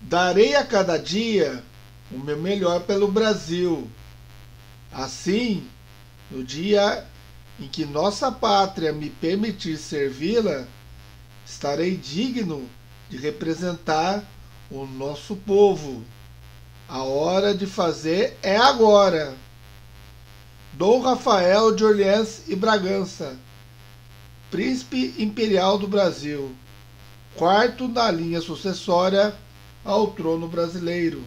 Darei a cada dia o meu melhor pelo Brasil. Assim, no dia em que nossa pátria me permitir servi-la, estarei digno de representar o nosso povo. A hora de fazer é agora. Dom Rafael de Orleans e Bragança, Príncipe Imperial do Brasil, quarto na linha sucessória ao trono brasileiro.